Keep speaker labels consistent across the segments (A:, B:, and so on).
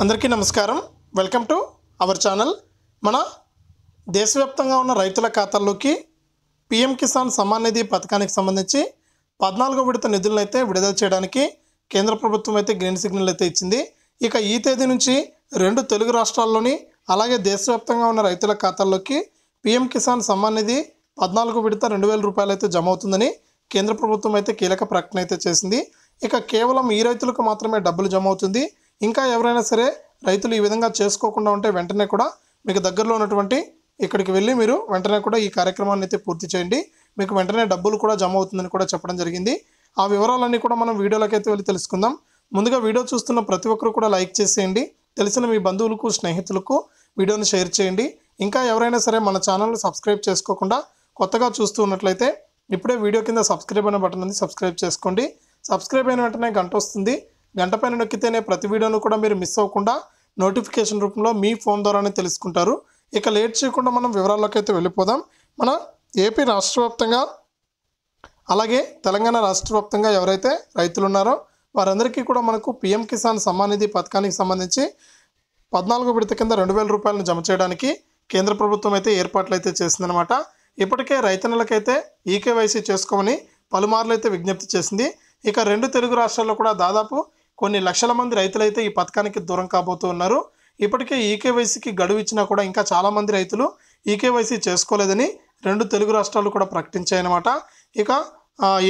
A: అందరికీ నమస్కారం. Welcome to our channel. మన దేశవ్యాప్తంగా ఉన్న రైతుల ఖాతాల్లోకి పిఎం కిసాన్ సమ్మాన్ నిధి పథకానికి సంబంధించి పద్నాలుగో విడత నిధులను అయితే విడుదల చేయడానికి కేంద్ర ప్రభుత్వం అయితే గ్రీన్ సిగ్నల్ అయితే ఇచ్చింది. ఇక ఈ తేదీ నుంచి రెండు తెలుగు రాష్ట్రాల్లోని అలాగే దేశవ్యాప్తంగా ఉన్న రైతుల ఖాతాల్లోకి పిఎం కిసాన్ సమ్మాన్ నిధి పద్నాలుగు విడత రెండు వేల రూపాయలు అయితే జమ అవుతుందని కేంద్ర ప్రభుత్వం అయితే కీలక ప్రకటన అయితే చేసింది. ఇక కేవలం ఈ రైతులకు మాత్రమే డబ్బులు జమ అవుతుంది. ఇంకా ఎవరైనా సరే రైతులు ఈ విధంగా చేసుకోకుండా ఉంటే వెంటనే కూడా మీకు దగ్గరలో ఉన్నటువంటి ఇక్కడికి వెళ్ళి మీరు వెంటనే కూడా ఈ కార్యక్రమాన్ని అయితే పూర్తి చేయండి. మీకు వెంటనే డబ్బులు కూడా జమ అవుతుందని కూడా చెప్పడం జరిగింది. ఆ వివరాలన్నీ కూడా మనం వీడియోలోకి అయితే వెళ్ళి తెలుసుకుందాం. ముందుగా వీడియో చూస్తున్న ప్రతి ఒక్కరు కూడా లైక్ చేసేయండి. తెలిసిన మీ బంధువులకు స్నేహితులకు వీడియోని షేర్ చేయండి. ఇంకా ఎవరైనా సరే మన ఛానల్ని సబ్స్క్రైబ్ చేసుకోకుండా కొత్తగా చూస్తూ ఉన్నట్లయితే ఇప్పుడే వీడియో కింద సబ్స్క్రైబ్ అనే బటన్ ఉంది సబ్స్క్రైబ్ చేసుకోండి. సబ్స్క్రైబ్ అయిన వెంటనే గంట వస్తుంది. గంట పైన నొక్కితేనే ప్రతి వీడియోను కూడా మీరు మిస్ అవ్వకుండా నోటిఫికేషన్ రూపంలో మీ ఫోన్ ద్వారానే తెలుసుకుంటారు. ఇక లేట్ చేయకుండా మనం వివరాల్లోకి అయితే వెళ్ళిపోదాం. మన ఏపీ రాష్ట్ర వ్యాప్తంగా అలాగే తెలంగాణ రాష్ట్ర వ్యాప్తంగా ఎవరైతే రైతులు ఉన్నారో వారందరికీ కూడా మనకు పిఎం కిసాన్ సమ్మాన్ నిధి పథకానికి సంబంధించి పద్నాలుగు విడత కింద రెండు వేల రూపాయలను జమ చేయడానికి కేంద్ర ప్రభుత్వం అయితే ఏర్పాట్లు అయితే చేసిందనమాట ఇప్పటికే రైతన్నలకైతే ఈకేవైసీ చేసుకోమని పలుమార్లు అయితే విజ్ఞప్తి చేసింది. ఇక రెండు తెలుగు రాష్ట్రాల్లో కూడా దాదాపు కొన్ని లక్షల మంది రైతులైతే ఈ పథకానికి దూరం కాబోతూ ఉన్నారు. ఇప్పటికే ఈకేవైసీకి గడువు ఇచ్చినా కూడా ఇంకా చాలామంది రైతులు ఈకేవైసీ చేసుకోలేదని రెండు తెలుగు రాష్ట్రాలు కూడా ప్రకటించాయన్నమాట. ఇక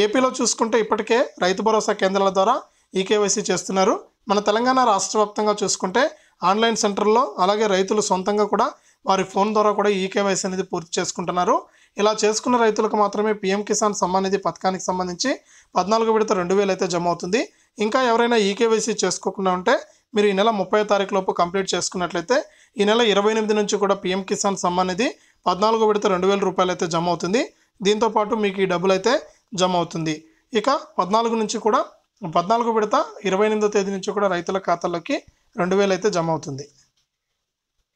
A: ఏపీలో చూసుకుంటే ఇప్పటికే రైతు భరోసా కేంద్రాల ద్వారా ఈకేవైసీ చేస్తున్నారు. మన తెలంగాణ రాష్ట్ర వ్యాప్తంగా చూసుకుంటే ఆన్లైన్ సెంటర్లో అలాగే రైతులు సొంతంగా కూడా వారి ఫోన్ ద్వారా కూడా ఈకేవైసీ అనేది పూర్తి చేసుకుంటున్నారు. ఇలా చేసుకున్న రైతులకు మాత్రమే పీఎం కిసాన్ సమ్మాన్ నిధి పథకానికి సంబంధించి పద్నాలుగు విడత రెండు వేలు అయితే జమ అవుతుంది. ఇంకా ఎవరైనా ఈకేవైసీ చేసుకోకుండా ఉంటే మీరు ఈ నెల ముప్పై తారీఖు లోపు కంప్లీట్ చేసుకున్నట్లయితే ఈ నెల ఇరవై ఎనిమిది నుంచి కూడా పీఎం కిసాన్ సమ్మాన్ నిధి పద్నాలుగు విడత రెండు వేల రూపాయలు అయితే జమ అవుతుంది. దీంతో పాటు మీకు ఈ డబ్బులు అయితే జమ అవుతుంది. ఇక పద్నాలుగు నుంచి కూడా పద్నాలుగు విడత ఇరవై ఎనిమిదో తేదీ నుంచి కూడా రైతుల ఖాతాలోకి రెండు వేలు అయితే జమ అవుతుంది.